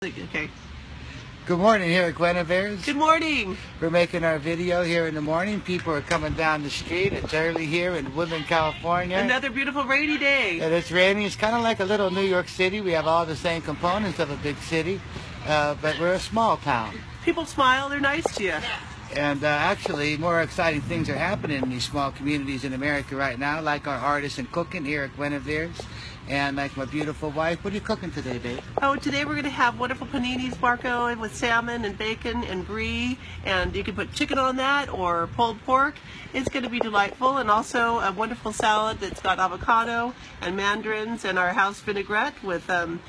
Okay. Good morning here at Guinevere's. Good morning. We're making our video here in the morning. People are coming down the street. It's early here in Woodland, California. Another beautiful rainy day. And it's raining. It's kind of like a little New York City. We have all the same components of a big city, uh, but we're a small town. People smile. They're nice to you. And uh, actually, more exciting things are happening in these small communities in America right now, like our artisan cooking here at Guinevere's. And like my beautiful wife, what are you cooking today, babe? Oh, today we're going to have wonderful paninis, Marco, with salmon and bacon and brie. And you can put chicken on that or pulled pork. It's going to be delightful. And also a wonderful salad that's got avocado and mandarins and our house vinaigrette with um,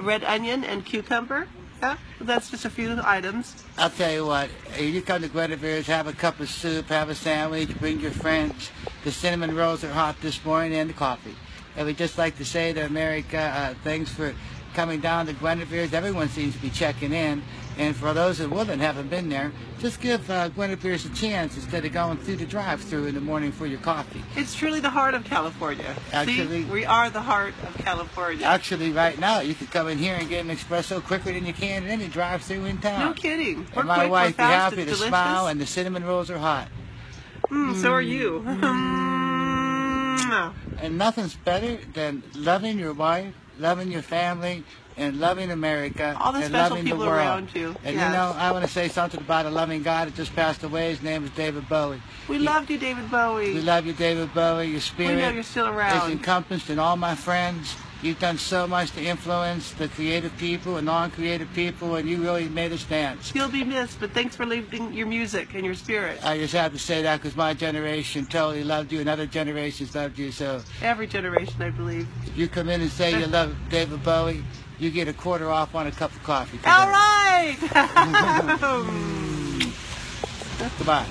red onion and cucumber. Yeah, that's just a few items. I'll tell you what, you come to Guinevere's, have a cup of soup, have a sandwich, bring your friends. The cinnamon rolls are hot this morning and the coffee. And we'd just like to say to America, uh, thanks for coming down to Guinevere's. Everyone seems to be checking in. And for those that wouldn't, haven't been there, just give uh, Guinevere's a chance instead of going through the drive-through in the morning for your coffee. It's truly the heart of California. Actually, See, we are the heart of California. Actually, right now, you could come in here and get an espresso quicker than you can in any drive-through in town. No kidding. We're And my quick, wife be happy to it's smile, and the cinnamon rolls are hot. Mm, so are you. And nothing's better than loving your wife, loving your family, and loving America. All the and special loving people the world. around you. And Yes. you know, I want to say something about a loving God that just passed away. His name is David Bowie. we He- loved you, David Bowie. We love you, David Bowie. Your We spirit know you're still is encompassed in all my friends. You've done so much to influence the creative people and non-creative people, and you really made us dance. You'll be missed, but thanks for leaving your music and your spirit. I just have to say that because my generation totally loved you, and other generations loved you. So Every generation, I believe. you come in and say you love David Bowie, you get a quarter off on a cup of coffee. All right. Goodbye.